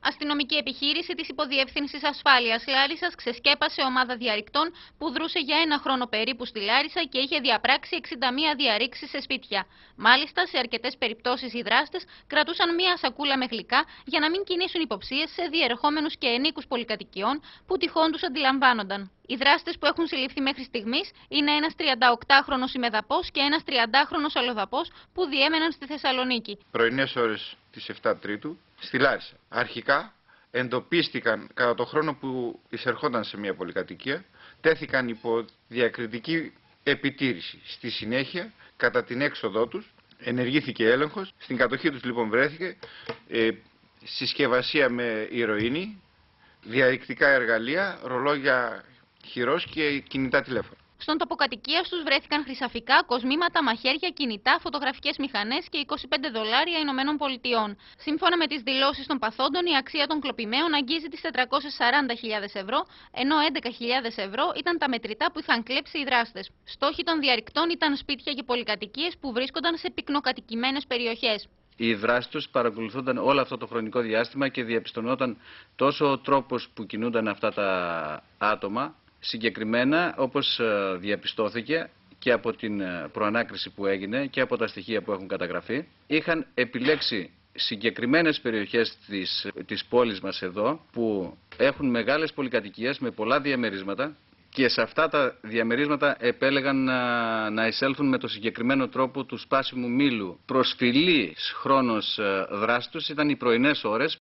Αστυνομική επιχείρηση της Υποδιεύθυνσης Ασφάλειας Λάρισας ξεσκέπασε ομάδα διαρρηκτών που δρούσε για ένα χρόνο περίπου στη Λάρισα και είχε διαπράξει 61 διαρρήξεις σε σπίτια. Μάλιστα, σε αρκετές περιπτώσεις οι δράστες κρατούσαν μία σακούλα με γλυκά για να μην κινήσουν υποψίες σε διερχόμενους και ενίκους πολυκατοικιών που τυχόν του αντιλαμβάνονταν. Οι δράστες που έχουν συλληφθεί μέχρι στιγμής είναι ένας 38χρονο ημεδαπός και ένας 30χρονο αλλοδαπός που διέμεναν στη Θεσσαλονίκη. πρωινές ώρες της 7 Τρίτου στη Λάρισα. Αρχικά εντοπίστηκαν κατά το χρόνο που εισερχόταν σε μια πολυκατοικία, τέθηκαν υπό διακριτική επιτήρηση. Στη συνέχεια, κατά την έξοδό τους, ενεργήθηκε έλεγχος. Στην κατοχή τους λοιπόν βρέθηκε ε, συσκευασία με ηρωίνη, διαρρηκτικά εργαλεία, ρολόγια χειρός και κινητά τηλέφωνα. Στον τόπο κατοικία του βρέθηκαν χρυσαφικά, κοσμήματα, μαχαίρια, κινητά, φωτογραφικές μηχανές και 25 δολάρια Ηνωμένων Πολιτειών. Σύμφωνα με τις δηλώσεις των παθόντων, η αξία των κλοπημαίων αγγίζει τις 440.000 ευρώ, ενώ 11.000 ευρώ ήταν τα μετρητά που είχαν κλέψει οι δράστες. Στόχοι των διαρρηκτών ήταν σπίτια και πολυκατοικίες που βρίσκονταν σε πυκνοκατοικημένες περιοχές. οι δράσει τους παρακολουθούνταν όλο αυτό το χρονικό διάστημα και διαπιστωνόταν τόσο ο τρόπος που κινούνταν αυτά τα άτομα, συγκεκριμένα όπως ε, διαπιστώθηκε και από την ε, προανάκριση που έγινε και από τα στοιχεία που έχουν καταγραφεί, είχαν επιλέξει συγκεκριμένες περιοχές της, της πόλης μας εδώ που έχουν μεγάλες πολυκατοικίες με πολλά διαμερίσματα και σε αυτά τα διαμερίσματα επέλεγαν να, να εισέλθουν με το συγκεκριμένο τρόπο του σπάσιμου μήλου. Προσφυλής χρόνος ε, δράσης τους ήταν οι πρωινές ώρες